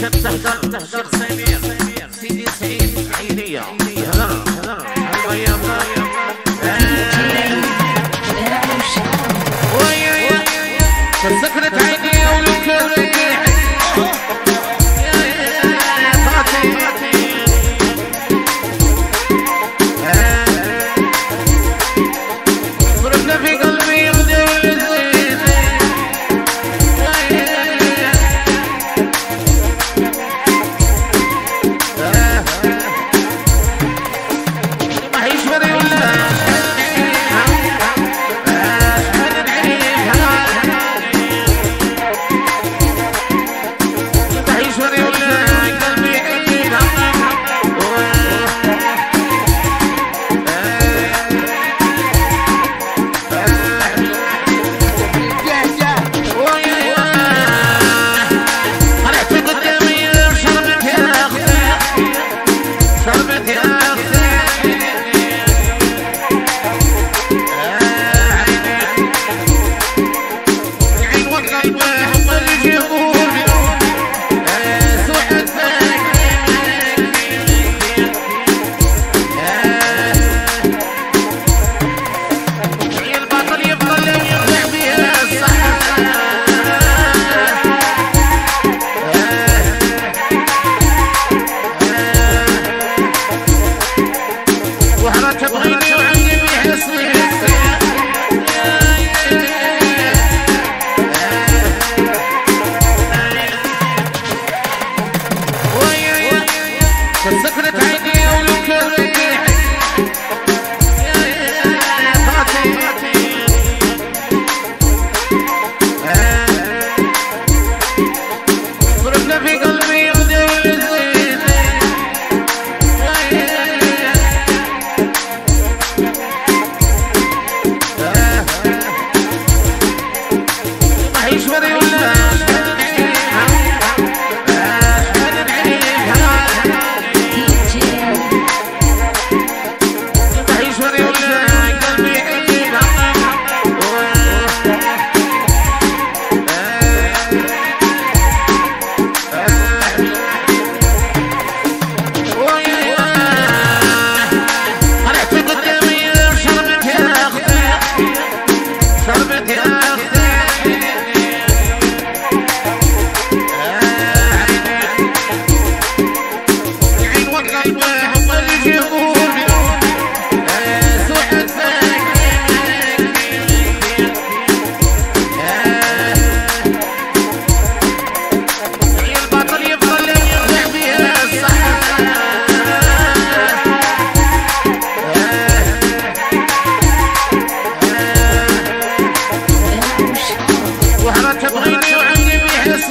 شمس حضر سمير سيدي سعيد عينيا Secretary Serve it تبغيني وعمري ما يحس